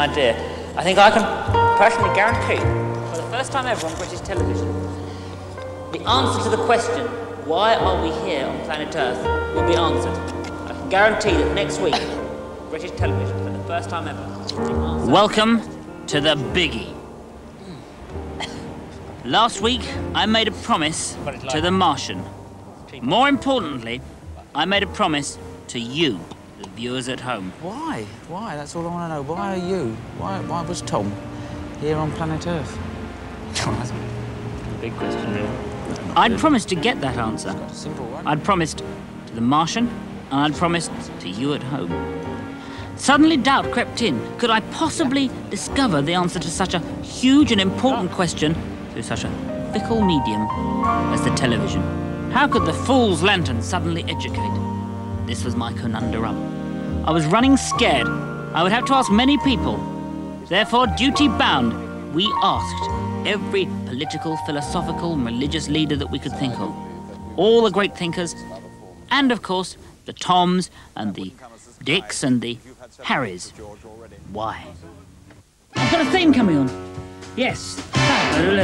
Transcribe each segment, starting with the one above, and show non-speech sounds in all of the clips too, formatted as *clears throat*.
idea. I think I can personally guarantee, for the first time ever on British television, the answer to the question, why are we here on planet Earth, will be answered. I can guarantee that next week, British television, for the first time ever, Welcome to the biggie. Last week, I made a promise to the Martian. More importantly, I made a promise to you, the viewers at home. Why? Why? That's all I want to know. Why are you? Why, why was Tom here on planet Earth? *laughs* That's a big question, really. I'd promised to get that answer. Simple one. I'd promised to the Martian, and I'd promised to you at home. Suddenly doubt crept in. Could I possibly discover the answer to such a huge and important ah. question through such a fickle medium as the television? How could the fool's lantern suddenly educate? This was my conundrum. I was running scared. I would have to ask many people. Therefore, duty bound, we asked every political, philosophical, and religious leader that we could think of. All the great thinkers, and of course, the Toms and the Dicks and the Harrys. Why? I've got a theme coming on. Yes.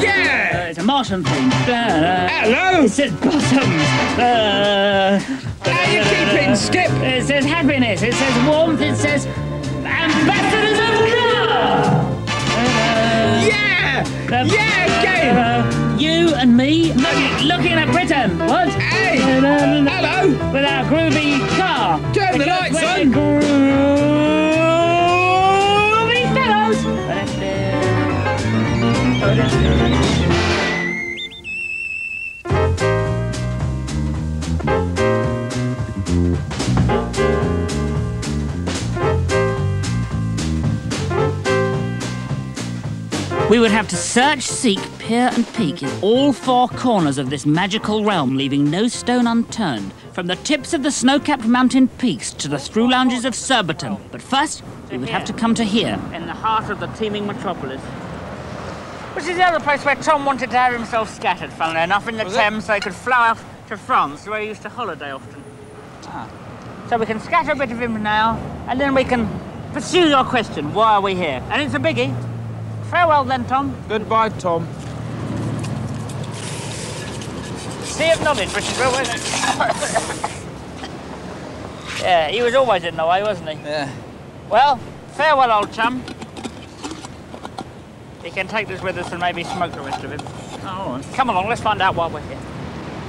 Yeah! Uh, it's a Martian theme. Uh, Hello! It says bottoms. Uh, How you keeping, Skip? It says happiness. It says warmth. It says ambassadors of love. Yeah! Yeah, game! you and me looking, looking at Britain. What? Hey! Hello! With our groovy car. Turn the lights on. We would have to search, seek, peer, and peek in all four corners of this magical realm, leaving no stone unturned, from the tips of the snow capped mountain peaks to the through lounges of Surbiton. But first, we would have to come to here, in the heart of the teeming metropolis. Which is the other place where Tom wanted to have himself scattered, funnily enough, in the Thames, so he could fly off to France, where he used to holiday often. Ah. So we can scatter a bit of him now, and then we can pursue your question why are we here? And it's a biggie. Farewell then, Tom. Goodbye, Tom. See it nodded, British Railways. yeah, he was always in the way, wasn't he? Yeah. Well, farewell, old chum. He can take this with us and maybe smoke the rest of it. Oh, Come along, let's find out why we're here.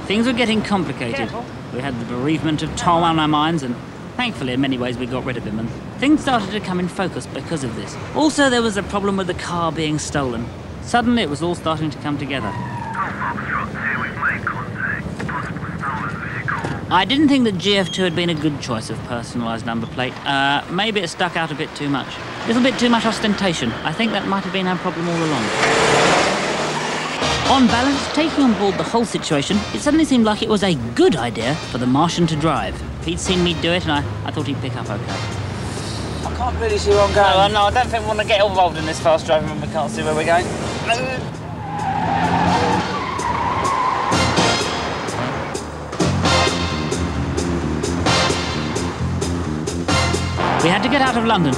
Things were getting complicated. Careful. We had the bereavement of Tom on our minds, and thankfully, in many ways, we got rid of him, and things started to come in focus because of this. Also, there was a problem with the car being stolen. Suddenly, it was all starting to come together. I didn't think that GF2 had been a good choice of personalised number plate. Uh, maybe it stuck out a bit too much. A little bit too much ostentation. I think that might have been our problem all along. On balance, taking on board the whole situation, it suddenly seemed like it was a good idea for the Martian to drive. He'd seen me do it, and I, I thought he'd pick up okay. I can't really see where I'm going. No, no, I don't think we want to get involved in this fast driving when we can't see where we're going. We had to get out of London,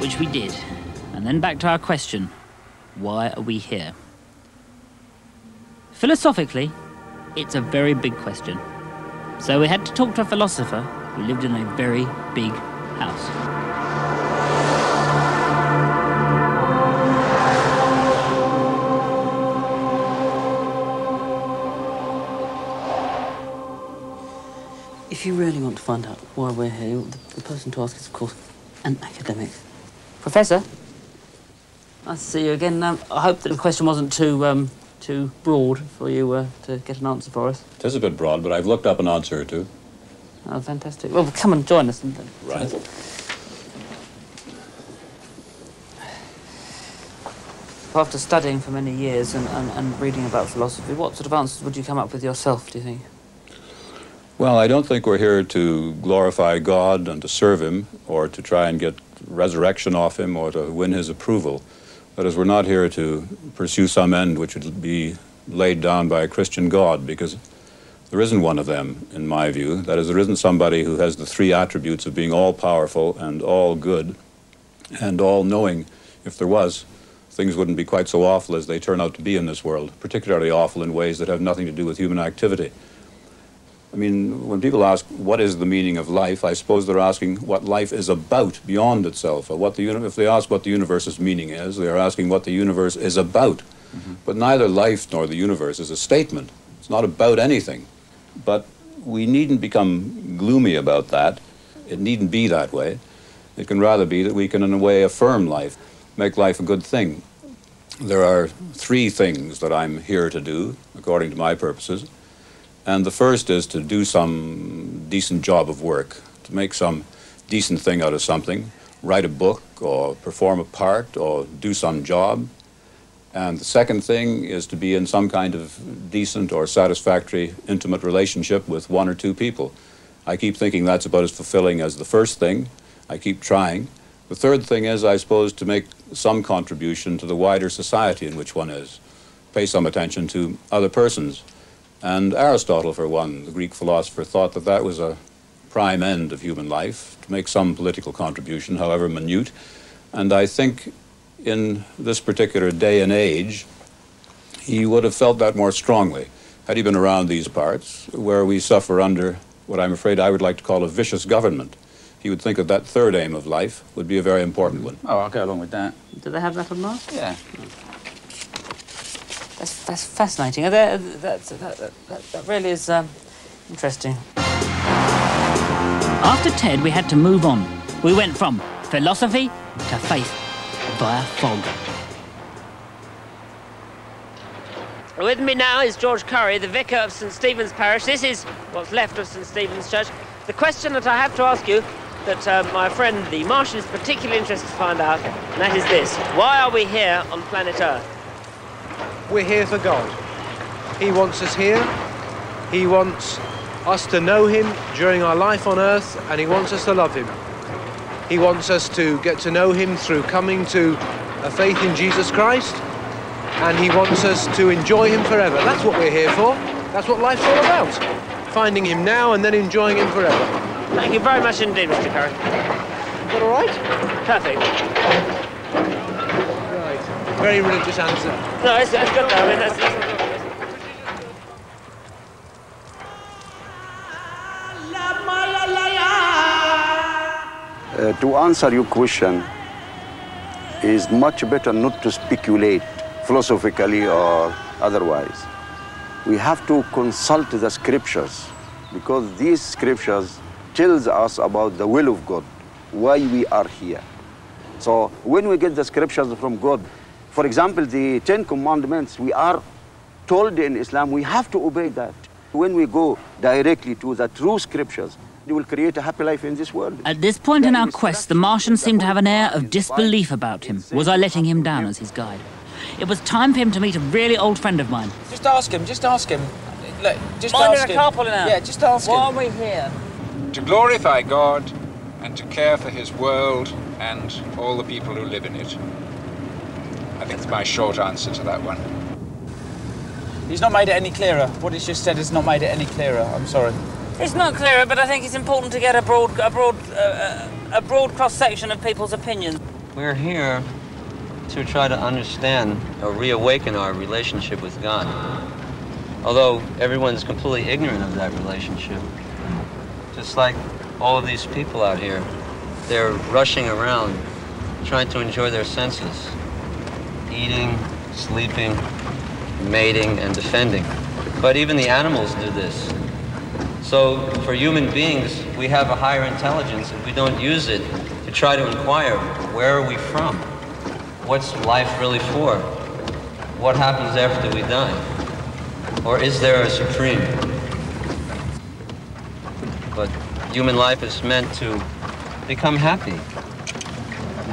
which we did. And then back to our question why are we here? Philosophically, it's a very big question. So we had to talk to a philosopher who lived in a very big house. If you really want to find out why we're here, the, the person to ask is, of course, an academic. Professor, nice to see you again. Um, I hope that the question wasn't too um, too broad for you uh, to get an answer for us. It is a bit broad, but I've looked up an answer or two. Oh, fantastic. Well, come and join us. And, Right. After studying for many years and, and, and reading about philosophy, what sort of answers would you come up with yourself, do you think? Well, I don't think we're here to glorify God and to serve Him or to try and get resurrection off Him or to win His approval. That is, we're not here to pursue some end which would be laid down by a Christian God because there isn't one of them, in my view. That is, there isn't somebody who has the three attributes of being all powerful and all good and all knowing if there was, things wouldn't be quite so awful as they turn out to be in this world, particularly awful in ways that have nothing to do with human activity. I mean, when people ask what is the meaning of life, I suppose they're asking what life is about beyond itself. Or what the uni- if they ask what the universe's meaning is, they are asking what the universe is about. Mm-hmm. But neither life nor the universe is a statement. It's not about anything. But we needn't become gloomy about that. It needn't be that way. It can rather be that we can, in a way, affirm life, make life a good thing. There are three things that I'm here to do, according to my purposes. And the first is to do some decent job of work, to make some decent thing out of something, write a book or perform a part or do some job. And the second thing is to be in some kind of decent or satisfactory intimate relationship with one or two people. I keep thinking that's about as fulfilling as the first thing. I keep trying. The third thing is, I suppose, to make some contribution to the wider society in which one is, pay some attention to other persons. And Aristotle, for one, the Greek philosopher, thought that that was a prime end of human life, to make some political contribution, however minute. And I think in this particular day and age, he would have felt that more strongly had he been around these parts, where we suffer under what I'm afraid I would like to call a vicious government. He would think that that third aim of life would be a very important one. Oh, I'll go along with that. Do they have that on Mars? Yeah. That's, that's fascinating. That, that, that, that, that really is um, interesting. After Ted, we had to move on. We went from philosophy to faith via fog. With me now is George Curry, the vicar of St Stephen's Parish. This is what's left of St Stephen's Church. The question that I have to ask you, that uh, my friend the Martian is particularly interested to find out, and that is this. Why are we here on planet Earth? We're here for God. He wants us here. He wants us to know Him during our life on earth, and He wants us to love Him. He wants us to get to know Him through coming to a faith in Jesus Christ, and He wants us to enjoy Him forever. That's what we're here for. That's what life's all about. Finding Him now and then enjoying Him forever. Thank you very much indeed, Mr. Curry. Is that all right? Perfect. Right. Very religious answer. No, it's, it's good though. I mean, that's, that's, Uh, to answer your question is much better not to speculate philosophically or otherwise. We have to consult the scriptures because these scriptures tells us about the will of God, why we are here. So when we get the scriptures from God, for example, the Ten Commandments, we are told in Islam we have to obey that. When we go directly to the true scriptures, we will create a happy life in this world. At this point in our quest, the Martian seemed to have an air of disbelief about him. Was I letting him down as his guide? It was time for him to meet a really old friend of mine. Just ask him, just ask him. Look, just Minding ask a him. car pulling out. Yeah, just ask Why him. are we here? to glorify God and to care for His world and all the people who live in it. I think it's my short answer to that one. He's not made it any clearer. What he's just said has not made it any clearer. I'm sorry. It's not clearer, but I think it's important to get a broad, a broad, uh, a broad cross section of people's opinions. We're here to try to understand or reawaken our relationship with God. Although everyone's completely ignorant of that relationship. Just like all of these people out here, they're rushing around trying to enjoy their senses eating, sleeping, mating, and defending. But even the animals do this. So for human beings, we have a higher intelligence and we don't use it to try to inquire where are we from? What's life really for? What happens after we die? Or is there a supreme? But human life is meant to become happy.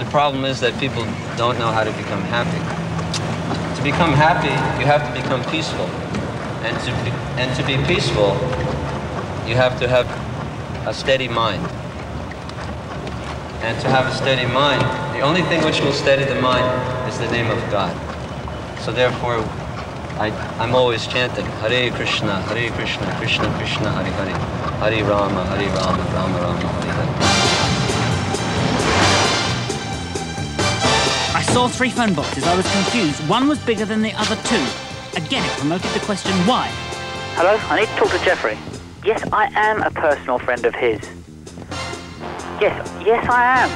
The problem is that people don't know how to become happy. To become happy, you have to become peaceful. And to be, and to be peaceful, you have to have a steady mind. And to have a steady mind, the only thing which will steady the mind is the name of God. So therefore, I, I'm always chanting Hare Krishna, Hare Krishna, Krishna Krishna, Hare Hare, Hare Rama, Hare Rama, Rama Rama, Hare. Saw three phone boxes. I was confused. One was bigger than the other two. Again, it promoted the question why. Hello, I need to talk to Jeffrey. Yes, I am a personal friend of his. Yes, yes, I am.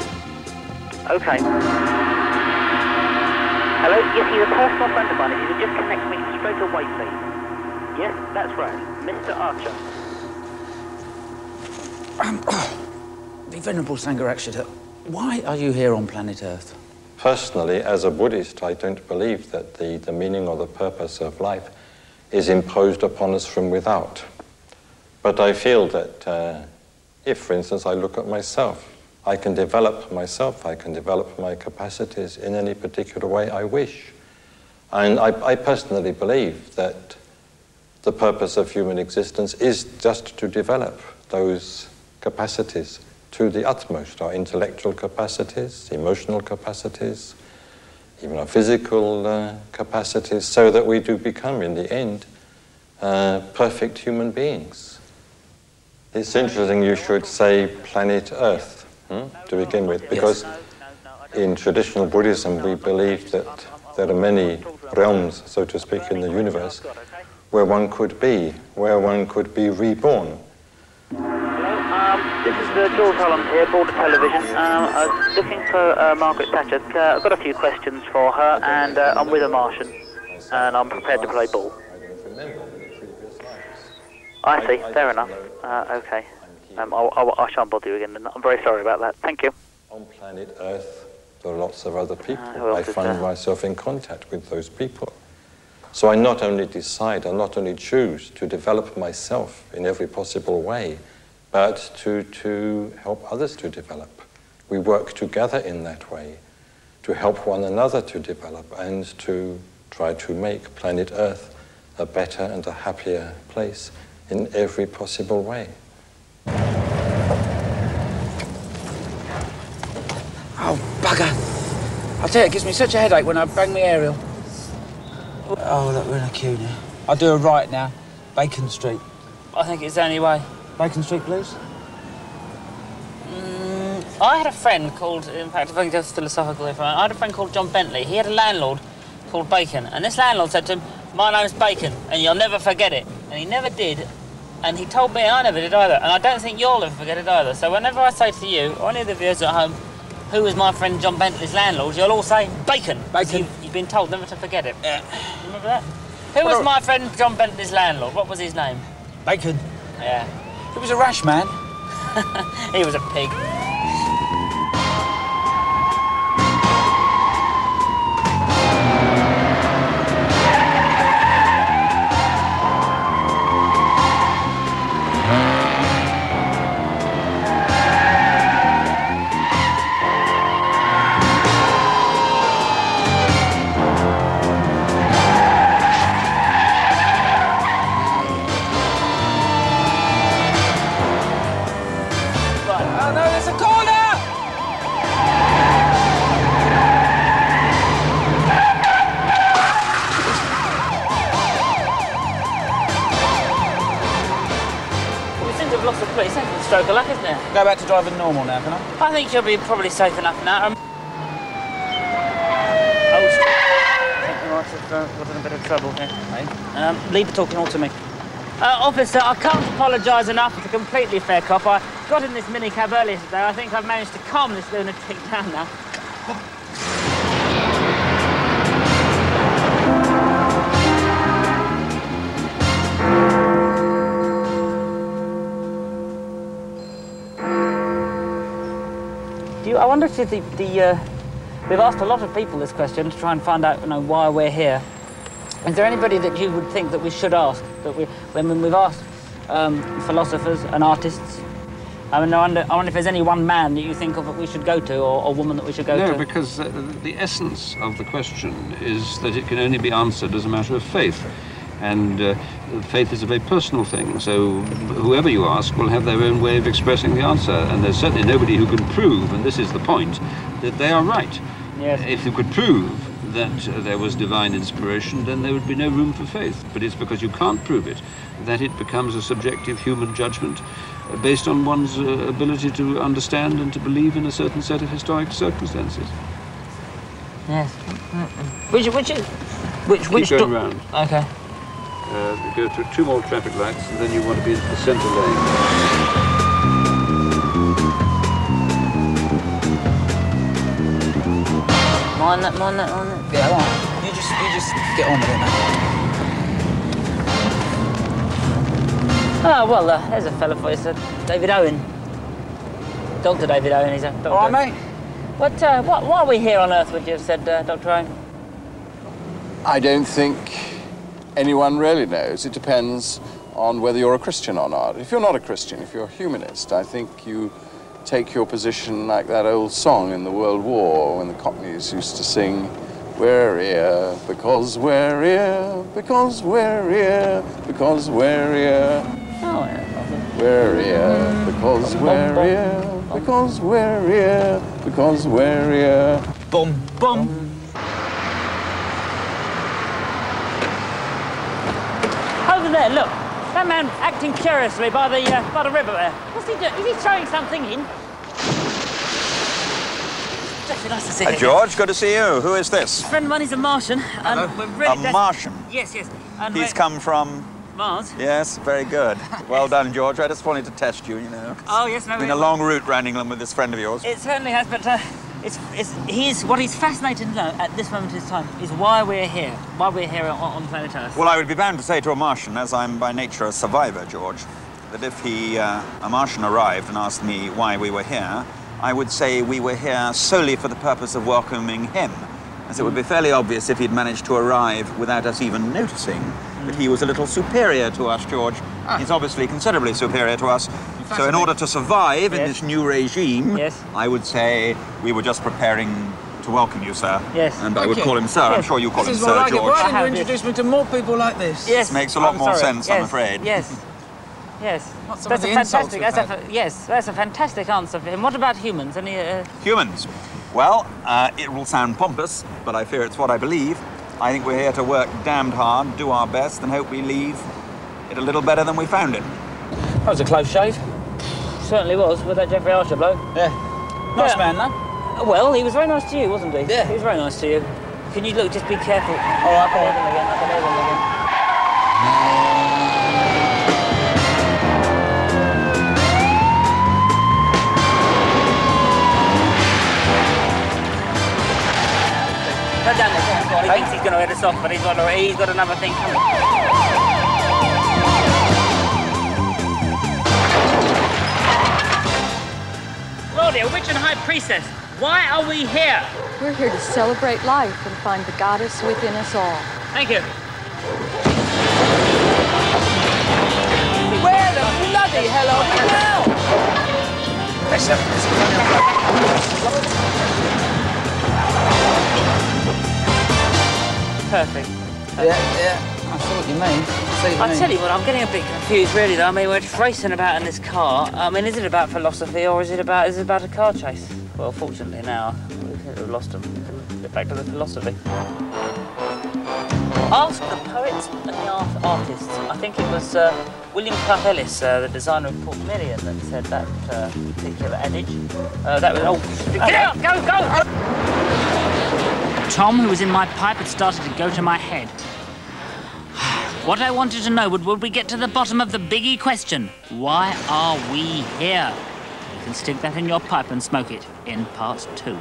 Okay. Hello, yes, he's a personal friend of mine. If you could just connect me straight away, please. Yes, that's right, Mr. Archer. Um, *coughs* The Venerable Sangharakshita, why are you here on planet Earth? Personally, as a Buddhist, I don't believe that the, the meaning or the purpose of life is imposed upon us from without. But I feel that uh, if, for instance, I look at myself, I can develop myself, I can develop my capacities in any particular way I wish. And I, I personally believe that the purpose of human existence is just to develop those capacities to the utmost our intellectual capacities, emotional capacities, even our physical uh, capacities, so that we do become, in the end, uh, perfect human beings. It's interesting you should say planet Earth hmm, to begin with, because in traditional Buddhism we believe that there are many realms, so to speak, in the universe where one could be, where one could be reborn. Um, this is uh, Jools Holland here, Border Television. Um, I was looking for uh, Margaret Thatcher. Uh, I've got a few questions for her, and uh, I'm with a Martian, and I'm prepared to play ball. I see, fair enough. Uh, okay. Um, I'll, I'll, I shan't bother you again. I'm very sorry about that. Thank you. On planet Earth, there are lots of other people. who I find myself in contact with those people. So I not only decide, I not only choose to develop myself in every possible way, but to, to help others to develop. We work together in that way to help one another to develop and to try to make planet Earth a better and a happier place in every possible way. Oh, bugger. I tell you, it gives me such a headache when I bang the aerial. Oh, look, we're in a queue now. I'll do a right now. Bacon Street. I think it's the only way. Bacon Street, please. Mm, I had a friend called, in fact, if I can go philosophical if I I had a friend called John Bentley. He had a landlord called Bacon, and this landlord said to him, My name's Bacon, and you'll never forget it. And he never did, and he told me I never did either, and I don't think you'll ever forget it either. So whenever I say to you, or any of the viewers at home, who was my friend John Bentley's landlord, you'll all say Bacon. Bacon. You've, you've been told never to forget it. Yeah. Remember that? Who was my friend John Bentley's landlord? What was his name? Bacon. Yeah. He was a rash man. *laughs* he was a pig. Stroke of luck, isn't it? Go back to driving normal now, can I? I think you'll be probably safe enough now. St- I think we might have uh, in a bit of trouble here. Um, leave the talking all to me. Uh, officer, I can't apologise enough. It's a completely fair cop. I got in this minicab earlier today. I think I've managed to calm this lunatic *laughs* down now. Wonder if the, the uh, we've asked a lot of people this question to try and find out, you know, why we're here. Is there anybody that you would think that we should ask? That we, when, we've asked um, philosophers and artists, I mean, I wonder, I wonder if there's any one man that you think of that we should go to, or, a woman that we should go no, to. No, because uh, the essence of the question is that it can only be answered as a matter of faith. And uh, faith is a very personal thing, so whoever you ask will have their own way of expressing the answer. And there's certainly nobody who can prove, and this is the point, that they are right. Yes. If you could prove that uh, there was divine inspiration, then there would be no room for faith. But it's because you can't prove it that it becomes a subjective human judgment uh, based on one's uh, ability to understand and to believe in a certain set of historic circumstances. Yes. Which, which, is- which, Keep which? going round. Okay. Uh, go through two more traffic lights, and then you want to be in the centre lane. Mind that, mind that, mind that. Yeah, all right. You just, you just get on with it, mate. Oh, well, uh, there's a fella for you, sir. David Owen. Dr. David Owen, he's a doctor. All right, mate. What, uh, what, why are we here on Earth, would you have said, uh, Dr. Owen? I don't think anyone really knows. It depends on whether you're a Christian or not. If you're not a Christian, if you're a humanist, I think you take your position like that old song in the World War when the Cockneys used to sing, We're here because we're here, because we're here, because we're here. Oh, yeah. We're here because we're here, because we're here, because we're here. Boom, boom. Over there, look. That man acting curiously by the, uh, by the river there. What's he doing? Is he throwing something in? Jeffrey, nice to see Hi, you. George. Good to see you. Who is this? A friend of mine is a Martian, and we're really A Martian? Yes, yes. And He's come from. Mars. Yes, very good. *laughs* Well done, George. I just wanted to test you, you know. Oh yes, no. It's been a long route round England with this friend of yours. It certainly has, but uh, it's, it's, he's, what he's fascinated to know at this moment in time is why we're here, why we're here on, on planet Earth. Well, I would be bound to say to a Martian, as I'm by nature a survivor, George, that if he, uh, a Martian arrived and asked me why we were here, I would say we were here solely for the purpose of welcoming him, as it would be fairly obvious if he'd managed to arrive without us even noticing that he was a little superior to us, George. He's obviously considerably superior to us. So in order to survive in this new regime, Yes. I would say we were just preparing to welcome you, sir. Yes. And I would you. call him sir. I'm sure you call This him is sir, I like it. George. Why didn't you introduce me to more people like this? Yes. Makes a lot I'm more sorry. sense, I'm afraid. Yes. Yes. *laughs* That's a fantastic. That's a, fa- yes, that's a fantastic answer for him. What about humans? Any? Uh, Humans. Well, uh, it will sound pompous, but I fear it's what I believe. I think we're here to work damned hard, do our best, and hope we leave it a little better than we found it. That was a close shave. certainly was with that Jeffrey Archer bloke. Yeah. Nice Yeah. man, though. Well, he was very nice to you, wasn't he? Yeah. He was very nice to you. Can you look? Just be careful. All right, I'll him again. He thinks he's going to get us off, but he's got, he's got another thing coming. Claudia, witch and high priestess, why are we here? We're here to celebrate life and find the goddess within us all. Thank you. Where the bloody hell are we now? Let's have Perfect. Yeah, yeah. I see what you mean. I see what you I'll mean. tell you what, I'm getting a bit confused really though. I mean, we're just racing about in this car. I mean, is it about philosophy or is it about is it about a car chase? Well, fortunately now, we've lost them. Get back to the philosophy. Ask the poets and the art artists. I think it was uh, William Clough Ellis, uh, the designer of Portmeirion, that said that uh, particular adage. Uh, that was, oh, get out, go, go! Tom, who was in my pipe, had started to go to my head. *sighs* What I wanted to know would, would we get to the bottom of the biggie question? Why are we here? You can stick that in your pipe and smoke it in part two.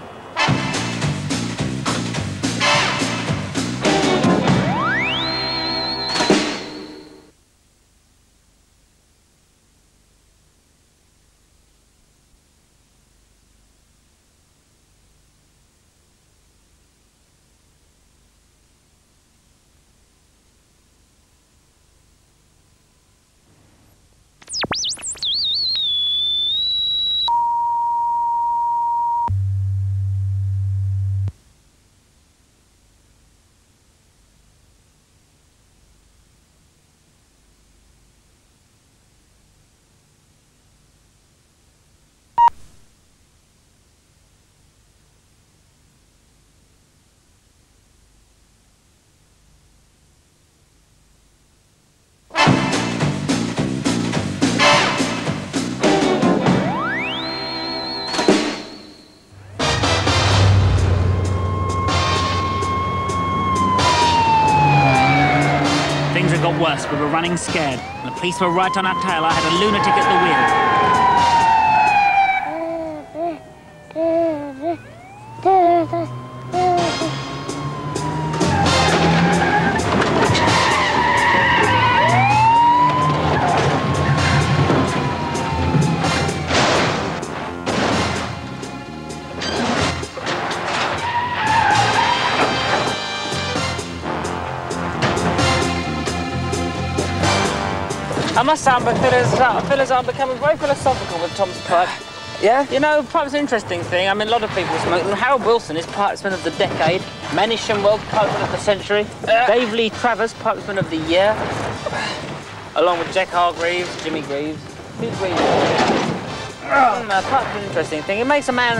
We were running scared. The police were right on our tail. I had a lunatic at the wheel. Must I feel feel as I'm becoming very philosophical with Tom's pipe. Yeah? You know, pipe's an interesting thing. I mean, a lot of people smoke them. Harold Wilson is Pipesman of the Decade. Manny Shinwell, Pipesman of the Century. Uh. Dave Lee Travis, Pipesman of the Year. Along with Jack Hargreaves, Jimmy Greaves. Who's Greaves? Oh, no, pipe's an interesting thing. It makes a man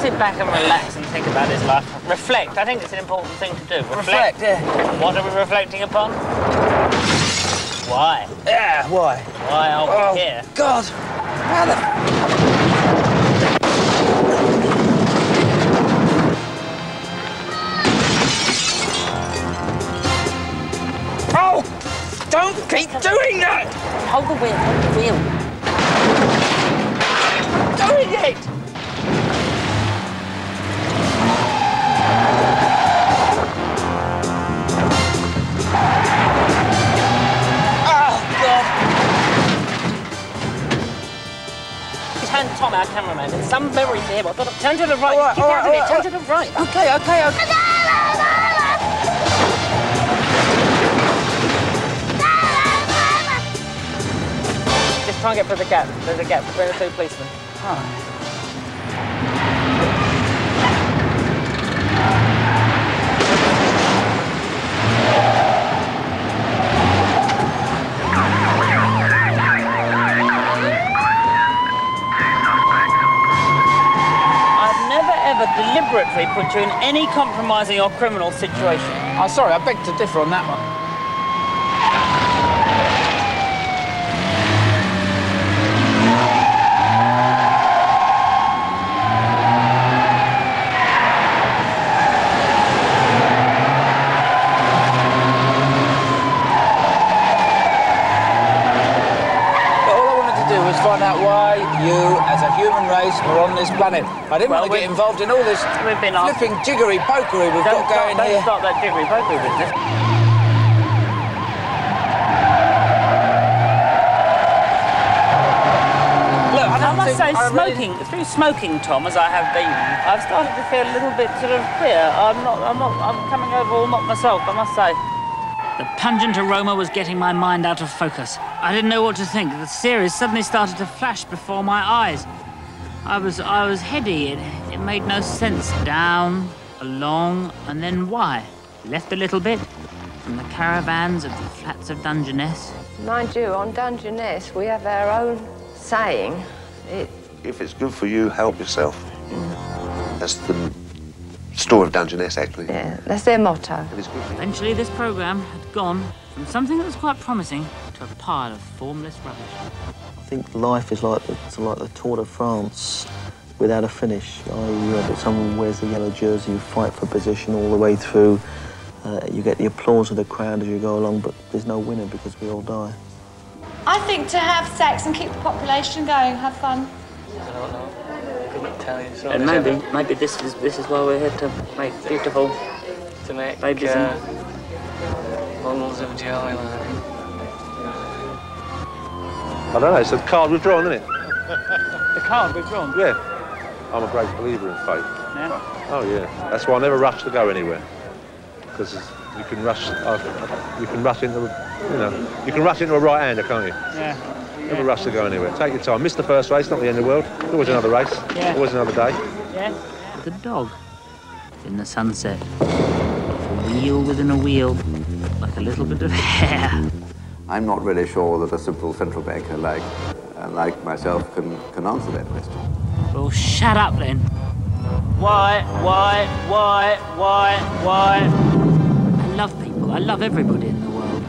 sit back and relax and think about his life. Reflect. I think it's an important thing to do. Reflect, yeah. What are we reflecting upon? Why? Yeah, why? Why are we Oh, here? God. How the... Oh! Don't keep doing that! Hold the wheel, hold the wheel. Doing it! Tom, our cameraman, in some memory. I've got to turn to the right. All right, Keep all out right, of it. Turn to the right. Okay, okay, okay. Just try and get through the gap. There's a gap between the two policemen. I've never ever deliberately put you in any compromising or criminal situation. Oh, sorry, I beg to differ on that one. But all I wanted to do was find out why you, as a human race, were on this planet. I didn't Well, want to get involved in all this We've been asked. flipping jiggery pokery we've Don't got start, going don't here. start that jiggery pokery business. Look, I I must say, I really- smoking through smoking, Tom, as I have been, I've started to feel a little bit sort of queer. I'm not, I'm not, I'm coming over all not myself. I must say. The pungent aroma was getting my mind out of focus. I didn't know what to think. The series suddenly started to flash before my eyes. I was, I was heady. It, it made no sense. Down, along, and then why? Left a little bit from the caravans of the flats of Dungeness. Mind you, on Dungeness, we have our own saying. It, If it's good for you, help yourself. That's the story of Dungeness, actually. yeah, that's their motto. And it's good for you. Eventually, this program had gone from something that was quite promising to a pile of formless rubbish. I think life is like the, it's like the Tour de France without a finish. I, you know, someone wears the yellow jersey, you fight for position all the way through. Uh, you get the applause of the crowd as you go along, but there's no winner because we all die. I think to have sex and keep the population going, have fun. Couldn't tell you. It's And maybe, ever- maybe this is this is why we're here to make beautiful to make babies uh, and models of Joe Island. I don't know, it's a card withdrawn, isn't it? *laughs* the card withdrawn. Yeah. I'm a great believer in faith. Yeah. Oh, yeah. That's why I never rush to go anywhere. Because you can rush, uh, you can rush into, you know, you can rush into a right-hander, can't you? Yeah. Never rush to go anywhere. Take your time. Miss the first race, not the end of the world. Always another race. Yeah. Always another day. Yeah. The dog in the sunset. A wheel within a wheel, like a little bit of *laughs* hair. I'm not really sure that a simple central banker like, uh, like myself can, can answer that question. Well, shut up then. Why, why, why, why, why? I love people. I love everybody in the world.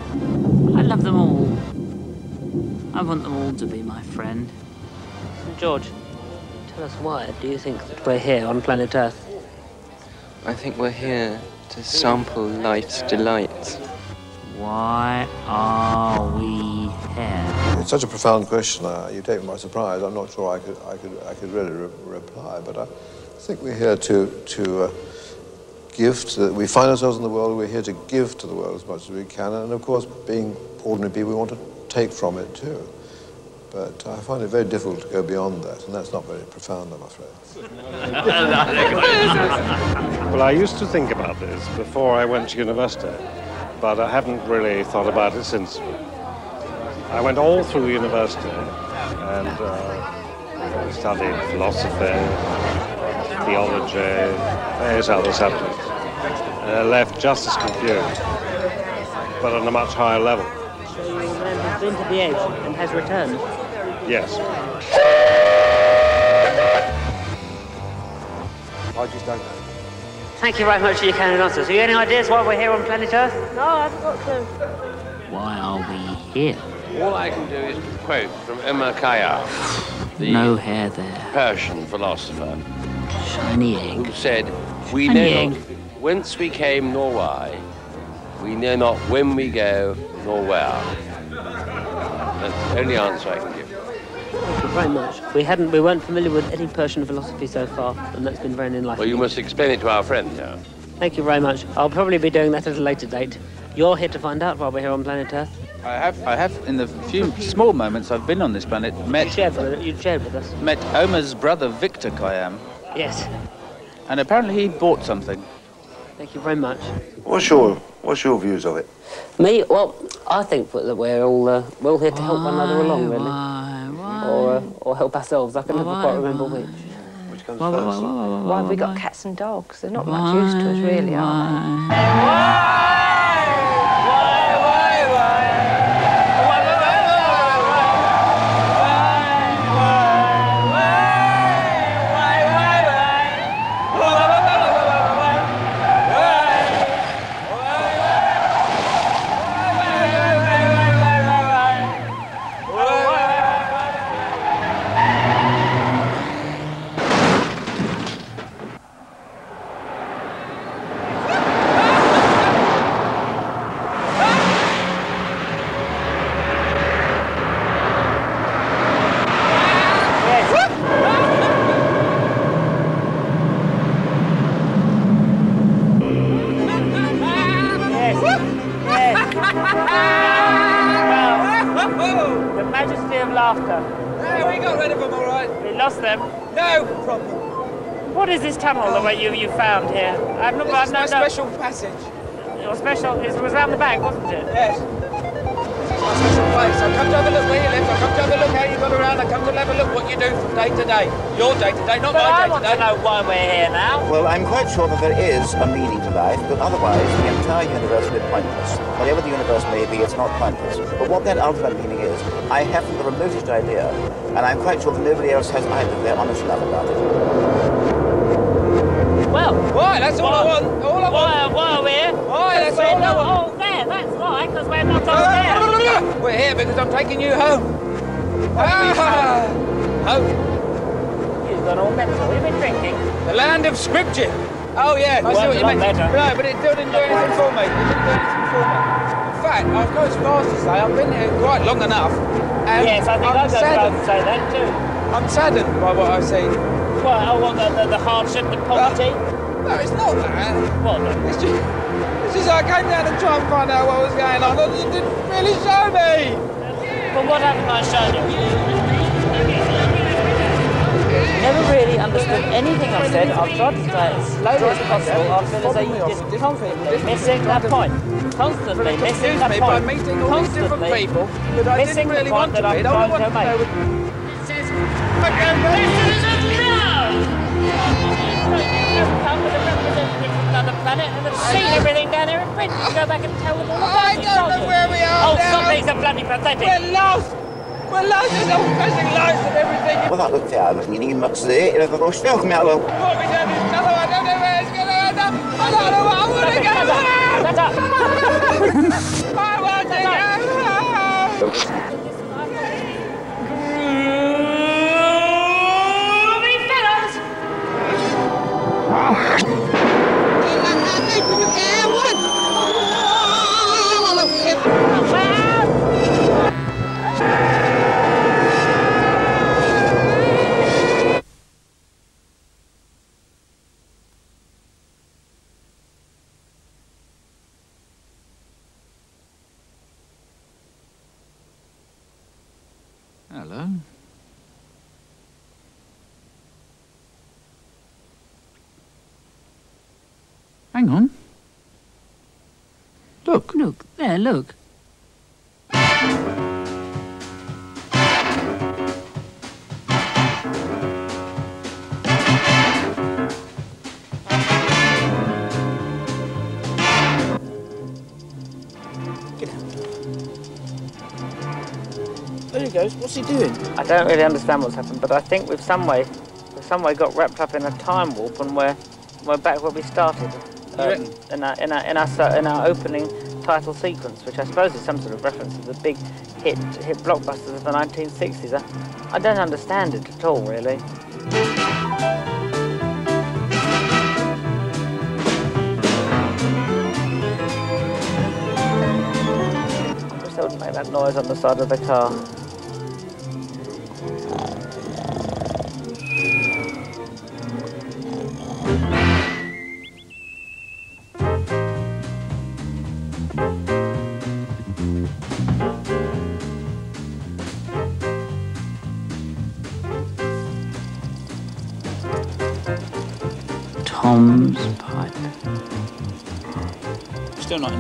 I love them all. I want them all to be my friend. George, tell us why do you think that we're here on planet Earth? I think we're here to sample life's delights. Why are we here? It's such a profound question. Uh, you take me by surprise. I'm not sure I could, I could, I could really re- reply, but I think we're here to, to uh, give to, we find ourselves in the world, we're here to give to the world as much as we can, and of course, being ordinary people, we want to take from it too. But I find it very difficult to go beyond that, and that's not very profound, I'm afraid. *laughs* Well, I used to think about this before I went to university, but I haven't really thought about it since. I went all through university and uh, studied philosophy, theology, various other subjects. And I left just as confused, but on a much higher level. So your man has been to the edge and has returned. Yes. I just don't know. Thank you very much for your candid answers. Have you any ideas why we're here on planet Earth? No, I haven't got a clue. Why are we here? All I can do is quote from Omar Khayyam, the No hair there. Persian philosopher, Shiny egg. who said, We Shiny know egg. not whence we came nor why, we know not when we go nor where. That's the only answer I can give. Thank you very much. We hadn't, we weren't familiar with any Persian philosophy so far, and that's been very enlightening. Well, you must explain it to our friend here. Thank you very much. I'll probably be doing that at a later date. You're here to find out while we're here on planet Earth. I have, I have, in the few small moments I've been on this planet, met You shared with, you shared with us. met Omar's brother Victor Khayyam, Yes. and apparently he bought something. Thank you very much. What's your, what's your views of it? Me? Well, I think that we're all uh, we're all here to help one another along, really, or uh, or help ourselves. I can never quite remember which. Which comes Why, why, first? Why have we got cats and dogs? They're not much use to us, really, are they? Ultimate meaning is, I haven't the remotest idea, and I'm quite sure that nobody else has either. They're honest enough about it. Well. Why? That's all I want. All I want. Why, why are we here? Why? That's we're all I want. all there. That's why, because we're not all there. We're here because I'm taking you home. Ah, home. You've gone all mental. What have been drinking? The land of scripture. Oh yeah, I see what you not mean. better. No, but it didn't do anything for me. It didn't do anything for me. I've got as far as to say I've been here quite long enough. And Yes, I think I'm I'd saddened. to say that too. I'm saddened by what I've seen. What? Oh, what, the, the, the hardship, the poverty? No, it's not that. What? then? It's just, it's just I came down to try and find out what was going on, and you didn't really show me. But what haven't I shown you? Never really understood anything I've said. I've tried to say it as slowly as possible. I feel as though you constantly missing that point constantly well, missing the me, point. By meeting all these different people that I didn't really want to meet. I want to know. This is a Seen everything down there in Britain. You go back and tell them all about it. I don't know where we are. Oh, now. something's a bloody pathetic. We're lost. We're lost. There's all crushing lights and everything. Well, that looked out. I was meaning much there. It was a little stealth metal. What we done is end up. Look. Look, there, look. There he goes. What's he doing? I don't really understand what's happened, but I think we've some way, we've some way got wrapped up in a time warp, and we're we're back where we started. Um, in our in our in our in our opening title sequence, which I suppose is some sort of reference to the big hit hit blockbusters of the 1960s. I, I don't understand it at all, really. I wish they wouldn't make that noise on the side of the car.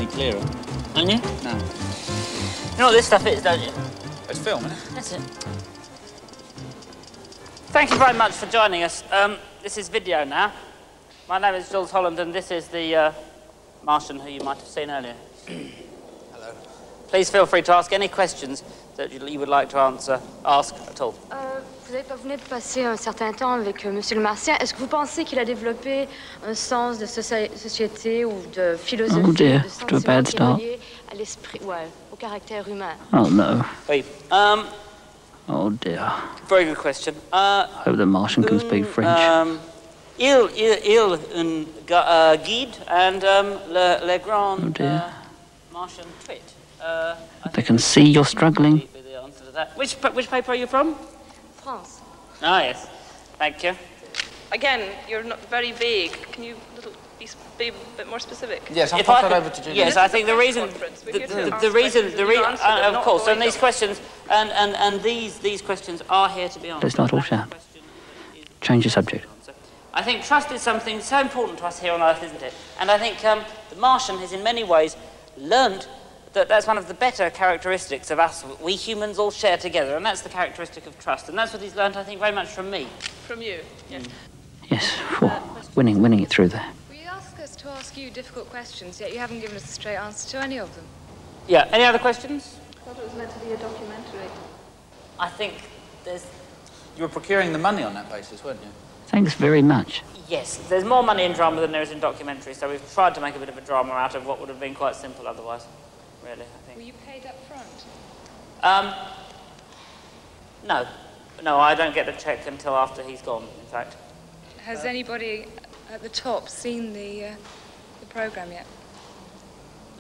Any clearer. Aren't you? No. You know what this stuff is, don't you? It's film, isn't it? That's it. Thank you very much for joining us. Um, this is video now. My name is Jools Holland, and this is the uh, Martian who you might have seen earlier. *clears throat* Hello. Please feel free to ask any questions that you you would like to answer, ask at all. Euh, vous avez pas venu de passer un certain temps avec euh, Monsieur le Martien. Est-ce que vous pensez qu'il a développé un sens de soci- société ou de philosophie, Oh dear, de to a bad start. à l'esprit, ouais, au caractère humain Oh no. Wait, um, Oh dear. very good question. Uh, I hope the Martian can speak French. Um, il, il, il un uh, guide and um, le, le grand Oh uh, Martian twit. Uh, they can see you're struggling. be the answer to that. Which, which paper are you from? France. Ah, yes. Thank you. Again, you're not very vague. Can you little, be, be a bit more specific? Yes, I'll If pass I that could- over to Julie. Yes, I think the reason, Conference. We're the, the, the reason, the and reason, you answer them, uh, of course, avoid and these them. questions, and, and, and these, these questions are here to be answered. Let's not all shout. Change the subject. I think trust is something so important to us here on Earth, isn't it? And I think um, the Martian has, in many ways, learned that that's one of the better characteristics of us. We humans all share together, and that's the characteristic of trust. And that's what he's learned, I think, very much from me. From you, yes. Yes, phew, winning, winning it through there. Well, you ask us to ask you difficult questions, yet you haven't given us a straight answer to any of them. Yeah. Any other questions? I thought it was meant to be a documentary. I think there's You were procuring the money on that basis, weren't you? Thanks very much. yes, there's more money in drama than there is in documentary. So we've tried to make a bit of a drama out of what would have been quite simple otherwise. Really, I think. Were you paid up front? Um, no, no, I don't get the check until after he's gone. In fact. Has anybody at the top seen the, uh, the programme yet?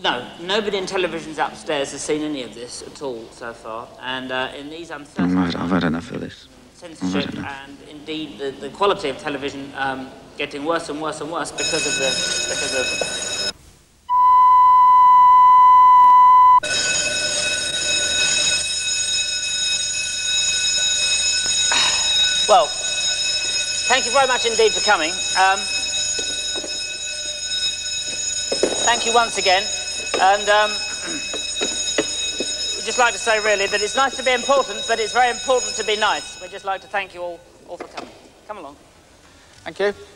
No, nobody in television's upstairs has seen any of this at all so far. And uh, in these uncertain Right, I've had enough of this. censorship and indeed the, the quality of television um, getting worse and worse and worse because of the because of well thank you very much indeed for coming. Um, thank you once again. And um, *clears throat* we'd just like to say really that it's nice to be important but it's very important to be nice. We'd just like to thank you all, all for coming. Come along. Thank you.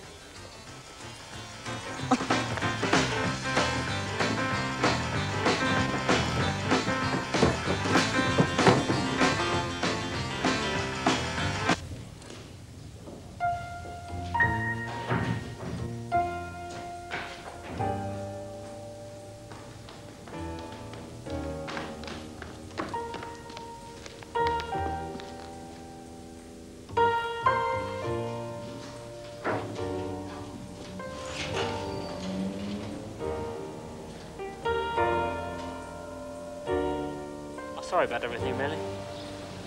Sorry about everything really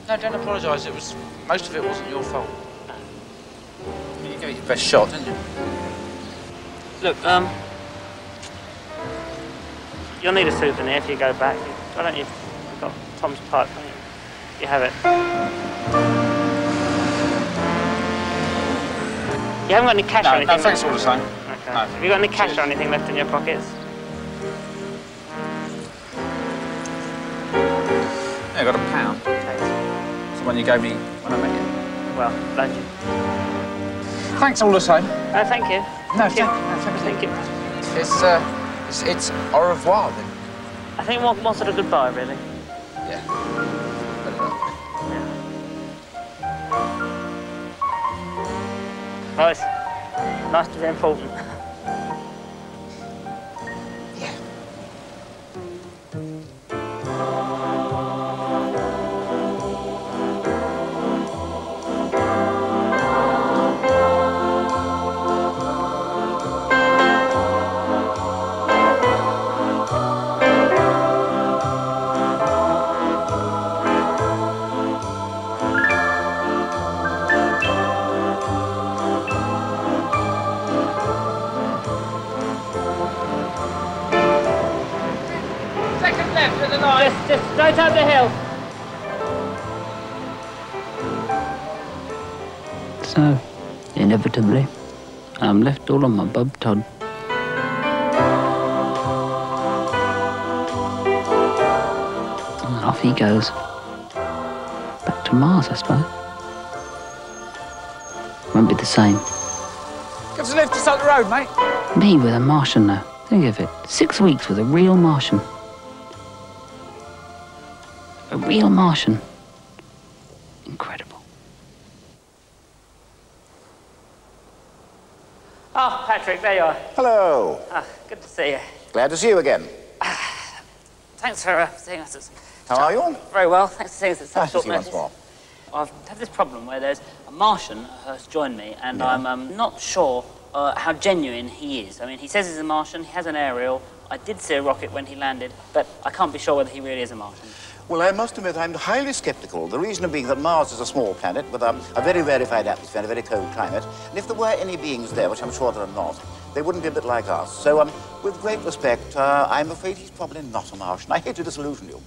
No, don't apologise. It was most of it wasn't your fault. i mean You gave it your best shot, didn't you? Look, um, you'll need a souvenir if you go back. Why don't you? You've got Tom's pipe. you? You have it. You haven't got any cash or anything. no, thanks all the same. Okay. Have you got any cash or anything left in your pockets? I got a pound. It's the one you gave me when I met you. Well, thank you. Thanks all the same. Uh, thank you. No, thank you. thank- no, thank you. It's, uh, it's, it's au revoir then. I think more, more sort of goodbye, really. Yeah. Well, it's nice to be important. I'm left all on my Bob Todd. And off he goes. Back to Mars, I suppose. Won't be the same. Give us a lift just up the road, mate. Me with a Martian, though. Think of it. Six weeks with a real Martian. A real Martian. Incredible. Oh, Patrick, there you are. Hello. Ah, good to see you. Glad to see you again. Ah, Thanks for uh, seeing us. How are you? Very well. Thanks for seeing us at such Nice to short see you once notice. more. I've had this problem where there's a Martian who's joined me, and Yeah. I'm um, not sure uh, how genuine he is. I mean, he says he's a Martian, he has an aerial. I did see a rocket when he landed, but I can't be sure whether he really is a Martian. Well, I must admit I'm highly sceptical. The reason being that Mars is a small planet with a, very rarefied atmosphere and a very cold climate. And if there were any beings there, which I'm sure there are not, they wouldn't be a bit like us. So, um, with great respect, uh, I'm afraid he's probably not a Martian. I hate to disillusion you.